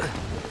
Ugh.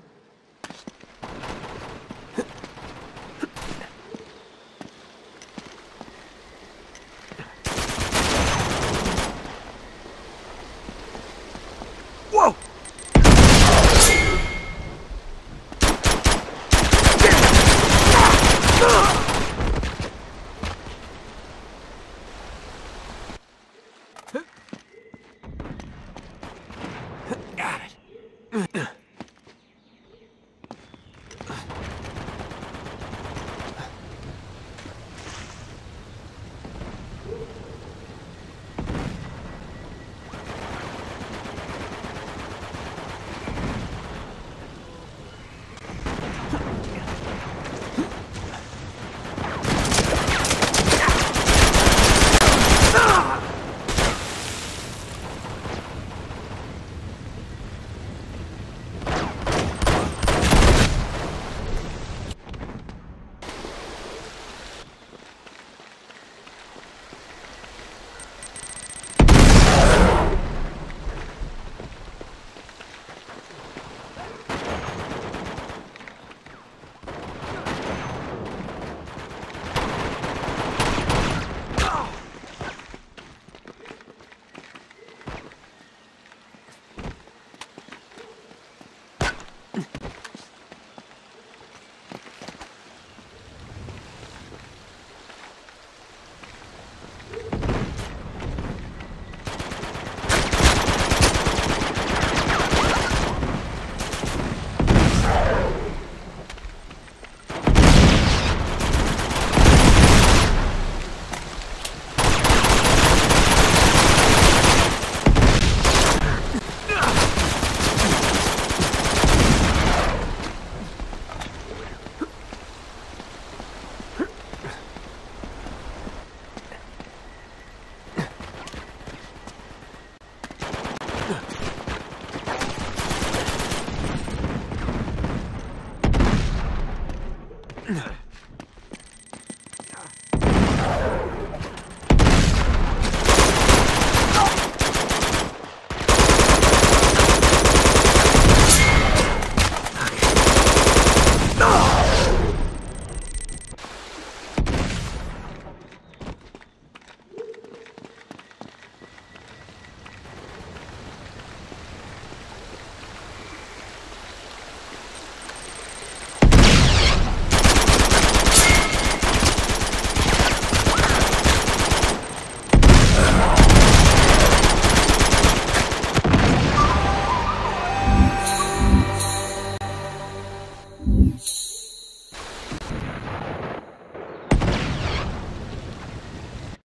No.